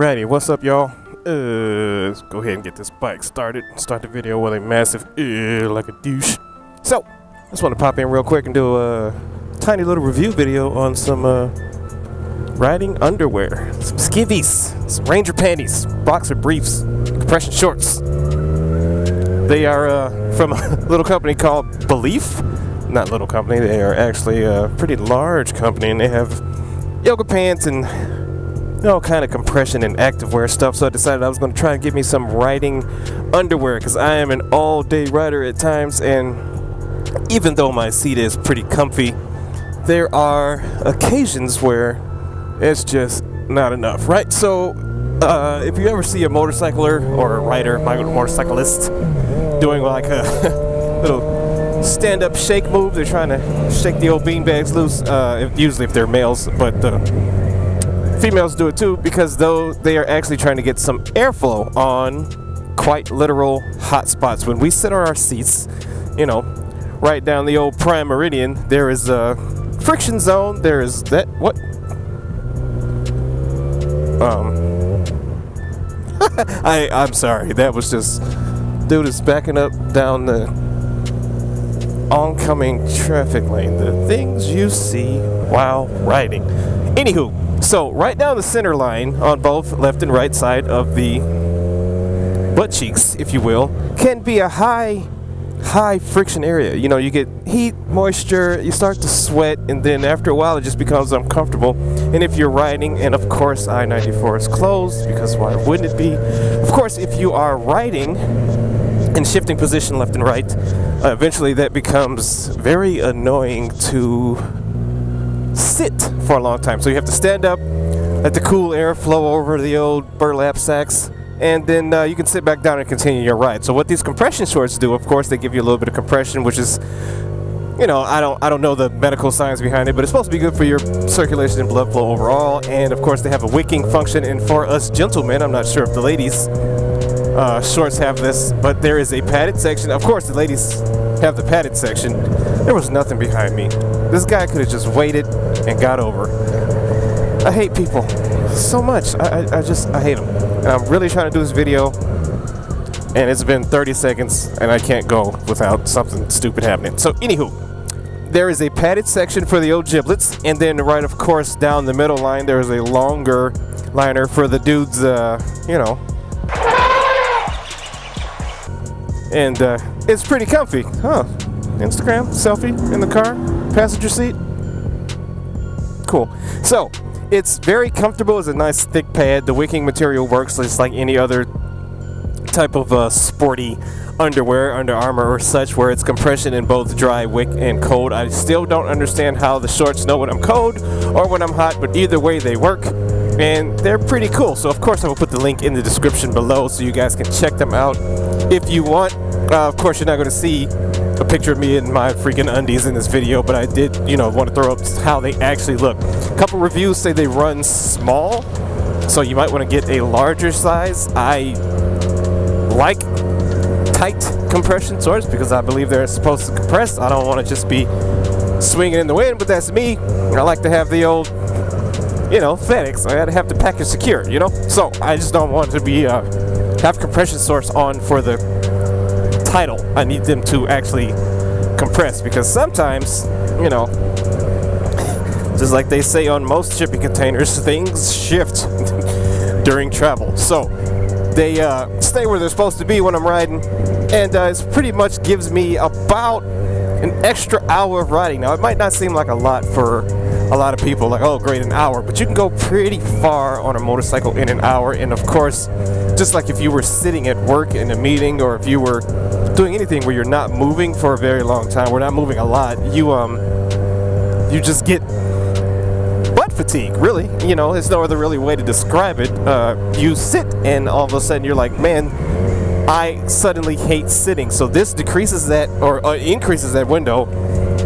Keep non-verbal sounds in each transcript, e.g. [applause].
Alrighty, what's up, y'all? Uh, let's go ahead and get this bike started. Start the video with a massive uh, like a douche. So, I just want to pop in real quick and do a tiny little review video on some uh, riding underwear, some skivvies, some ranger panties, boxer briefs, compression shorts. They are uh, from [laughs] a little company called Baleaf. Not little company, they are actually a pretty large company, and they have yoga pants and all kind of compression and activewear stuff. So I decided I was going to try and get me some riding underwear because I am an all-day rider at times, and even though my seat is pretty comfy, there are occasions where it's just not enough, right? So uh, if you ever see a motorcycler or a rider, motorcyclist, doing like a [laughs] little stand-up shake move, they're trying to shake the old beanbags loose. Uh, usually if they're males, but uh, females do it too because though they are actually trying to get some airflow on quite literal hot spots. When we sit on our seats, you know, right down the old prime meridian, there is a friction zone. There is that what? Um, [laughs] I I'm sorry. That was just dude is backing up down the oncoming traffic lane. The things you see while riding. Anywho, so right down the center line on both left and right side of the butt cheeks, if you will, can be a high high friction area. You know, you get heat, moisture, you start to sweat, and then after a while it just becomes uncomfortable. And if you're riding, and of course I 94 is closed, because why wouldn't it be? Of course, if you are riding and shifting position left and right, uh, eventually that becomes very annoying to sit for a long time. So you have to stand up, let the cool air flow over the old burlap sacks, and then uh, you can sit back down and continue your ride. So what these compression shorts do, of course, they give you a little bit of compression, which is, you know, I don't, I don't know the medical science behind it, but it's supposed to be good for your circulation and blood flow overall. And of course, they have a wicking function. And for us gentlemen, I'm not sure if the ladies uh, shorts have this, but there is a padded section. Of course, the ladies have the padded section. There was nothing behind me. This guy could have just waited and got over. I hate people so much. I, I, I just, I hate them. And I'm really trying to do this video, and it's been 30 seconds, and I can't go without something stupid happening. So, anywho, there is a padded section for the old giblets, and then right, of course, down the middle line, there is a longer liner for the dudes, uh, you know. And uh, it's pretty comfy, huh? Instagram, selfie in the car, passenger seat. Cool. So, it's very comfortable. It's a nice thick pad. The wicking material works just like any other type of uh, sporty underwear, Under Armour or such, where it's compression in both dry, wick, and cold. I still don't understand how the shorts know when I'm cold or when I'm hot, but either way they work. And they're pretty cool. So of course I will put the link in the description below so you guys can check them out if you want. Uh, of course you're not going to see a picture of me in my freaking undies in this video, but I did, you know, want to throw up how they actually look. A couple reviews say they run small, so you might want to get a larger size. I like tight compression shorts because I believe they're supposed to compress. I don't want to just be swinging in the wind, but that's me. I like to have the old, you know, FedEx. I gotta have the package secure, you know. So I just don't want to be uh, have compression shorts on for the title. I need them to actually compress because sometimes, you know, just like they say on most shipping containers, things shift [laughs] during travel. So they uh, stay where they're supposed to be when I'm riding, and uh, it pretty much gives me about an extra hour of riding. Now, it might not seem like a lot for a lot of people, like, oh, great, an hour, but you can go pretty far on a motorcycle in an hour, and of course, just like if you were sitting at work in a meeting or if you were doing anything where you're not moving for a very long time, we're not moving a lot, you um you just get butt fatigue, really. You know, there's no other really way to describe it. Uh, you sit and all of a sudden you're like, man, I suddenly hate sitting. So this decreases that or uh, increases that window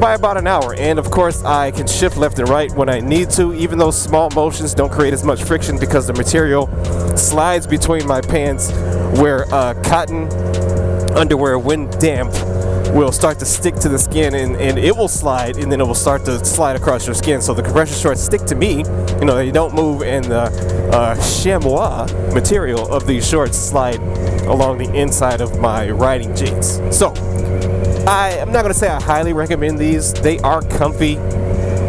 by about an hour. And of course, I can shift left and right when I need to, even though small motions don't create as much friction because the material slides between my pants where uh, cotton underwear when damp will start to stick to the skin and, and it will slide and then it will start to slide across your skin. So the compression shorts stick to me, you know, they don't move and the uh, chamois material of these shorts slide along the inside of my riding jeans. So I, am not to say I highly recommend these. They are comfy.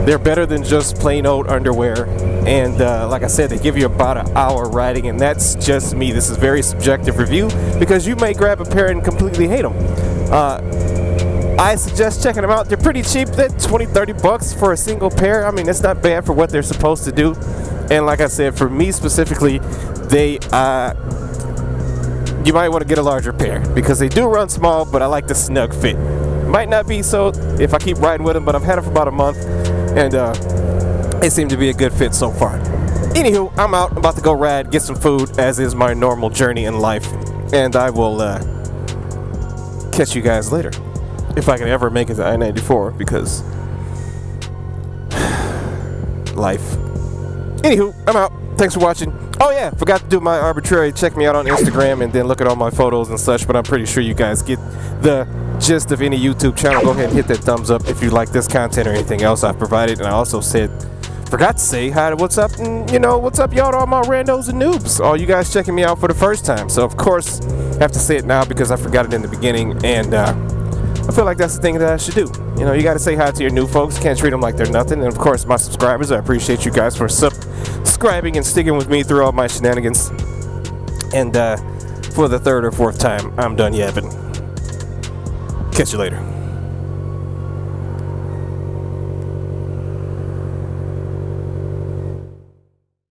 They're better than just plain old underwear. And uh, like I said, they give you about an hour riding, and that's just me. This is very subjective review because you may grab a pair and completely hate them. Uh, I suggest checking them out. They're pretty cheap. They're 20, 30 bucks for a single pair. I mean, it's not bad for what they're supposed to do. And like I said, for me specifically, they uh, you might want to get a larger pair because they do run small, but I like the snug fit. Might not be so if I keep riding with them, but I've had them for about a month, and uh, it seemed to be a good fit so far. Anywho, I'm out, about to go ride, get some food, as is my normal journey in life, and I will uh, catch you guys later. If I can ever make it to I 94, because [sighs] life. Anywho, I'm out. Thanks for watching. Oh yeah, forgot to do my arbitrary. Check me out on Instagram and then look at all my photos and such. But I'm pretty sure you guys get the gist of any YouTube channel. Go ahead and hit that thumbs up if you like this content or anything else I've provided. And I also said, forgot to say hi to what's up and you know what's up y'all to all my randos and noobs. All you guys checking me out for the first time. So of course, I have to say it now because I forgot it in the beginning and. Uh, I feel like that's the thing that I should do. You know, you got to say hi to your new folks. Can't treat them like they're nothing. And of course, my subscribers, I appreciate you guys for subscribing and sticking with me through all my shenanigans. And uh, for the third or fourth time, I'm done yapping. Catch you later.